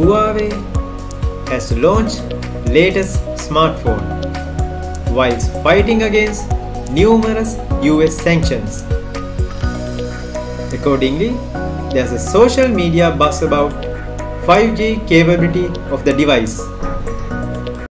Huawei has launched latest smartphone whilst fighting against numerous US sanctions. Accordingly, there's a social media buzz about 5G capability of the device.